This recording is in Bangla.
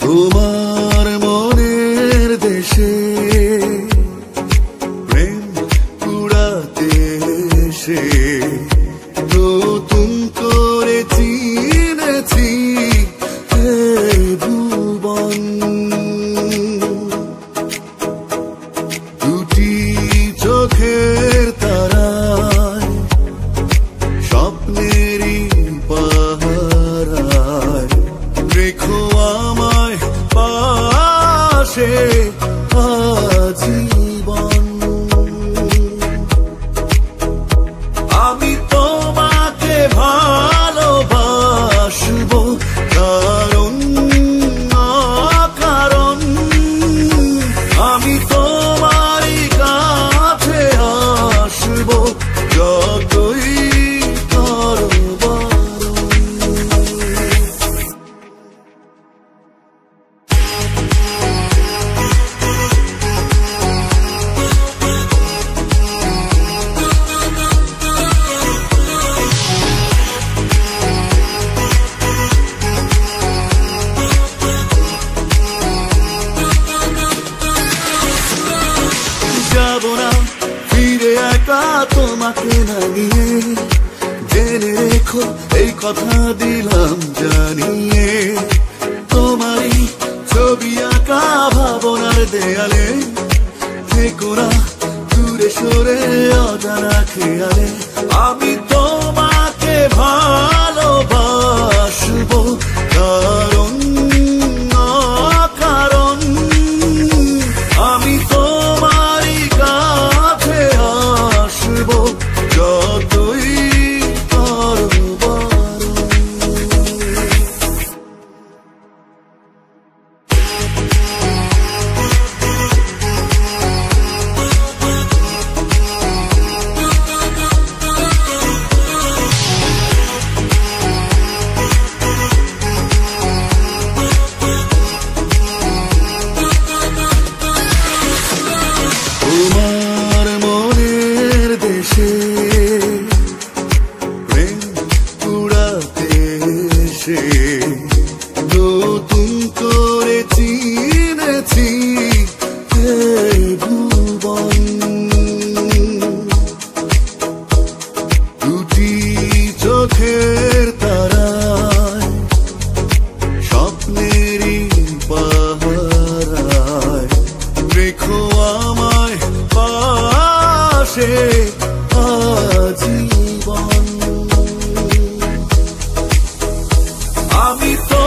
তোমার মনের রেখো আমায় পাশে। তোমাকে না নিয়ে জেনে রেখো, এই কথা দিলাম জানিয়ে। তোমারই ছবি আঁকা ভাবনার দেয়ালে। থেকো না দূরে সরে অজানা খেয়ালে। আমি তোমাকে পেয়েছি দুটি চোখের তারায় স্বপ্নেরই পাহারায়। রেখো আমায় পাশে আজীবন। আমি তো